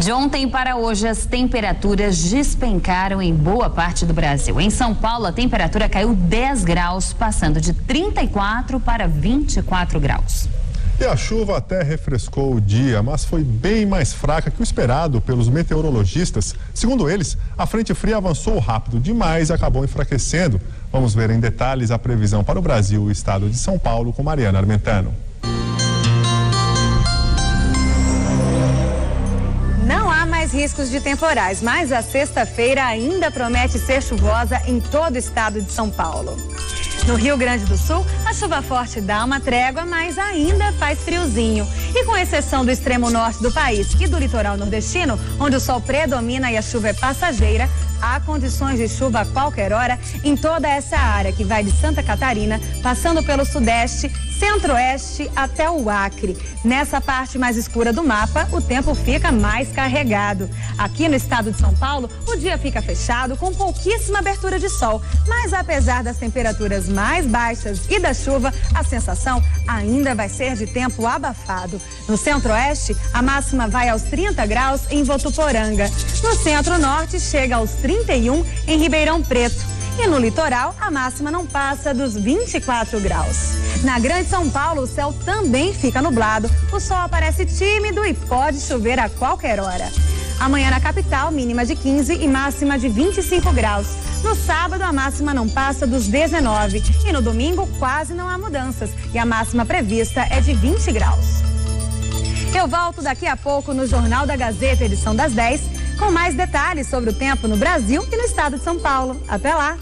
De ontem para hoje, as temperaturas despencaram em boa parte do Brasil. Em São Paulo, a temperatura caiu 10 graus, passando de 34 para 24 graus. E a chuva até refrescou o dia, mas foi bem mais fraca que o esperado pelos meteorologistas. Segundo eles, a frente fria avançou rápido demais e acabou enfraquecendo. Vamos ver em detalhes a previsão para o Brasil e o estado de São Paulo com Mariana Armentano. Riscos de temporais, mas a sexta-feira ainda promete ser chuvosa em todo o estado de São Paulo. No Rio Grande do Sul, a chuva forte dá uma trégua, mas ainda faz friozinho. E com exceção do extremo norte do país e do litoral nordestino, onde o sol predomina e a chuva é passageira, há condições de chuva a qualquer hora em toda essa área que vai de Santa Catarina, passando pelo sudeste, centro-oeste até o Acre. Nessa parte mais escura do mapa, o tempo fica mais carregado. Aqui no estado de São Paulo, o dia fica fechado com pouquíssima abertura de sol, mas apesar das temperaturas mais baixas e da chuva, a sensação ainda vai ser de tempo abafado. No centro-oeste, a máxima vai aos 30 graus em Votuporanga. No centro-norte, chega aos 31 em Ribeirão Preto. E no litoral, a máxima não passa dos 24 graus. Na Grande São Paulo, o céu também fica nublado, o sol aparece tímido e pode chover a qualquer hora. Amanhã na capital, mínima de 15 e máxima de 25 graus. No sábado, a máxima não passa dos 19 e no domingo quase não há mudanças e a máxima prevista é de 20 graus. Eu volto daqui a pouco no Jornal da Gazeta, edição das 10, com mais detalhes sobre o tempo no Brasil e no estado de São Paulo. Até lá!